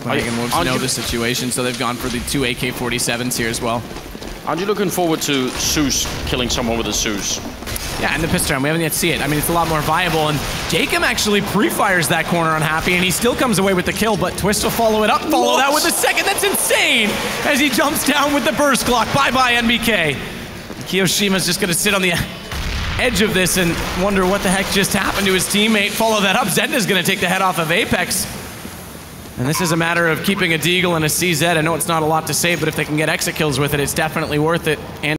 Copenhagen Wolves know you- the situation, so they've gone for the two AK-47s here as well. Aren't you looking forward to Zeus killing someone with a Zeus? Yeah, and the pistol we haven't yet seen it. I mean, it's a lot more viable, and Jacob actually pre-fires that corner on Happy, and he still comes away with the kill, but Twist will follow it up, follow What? that with a second. That's insane! As he jumps down with the burst Glock. Bye-bye, NBK. kioShiMa's just gonna sit on the edge of this and wonder what the heck just happened to his teammate. Follow that up. Zenda's gonna take the head off of Apex. And this is a matter of keeping a Deagle and a CZ. I know it's not a lot to say, but if they can get exit kills with it, it's definitely worth it. And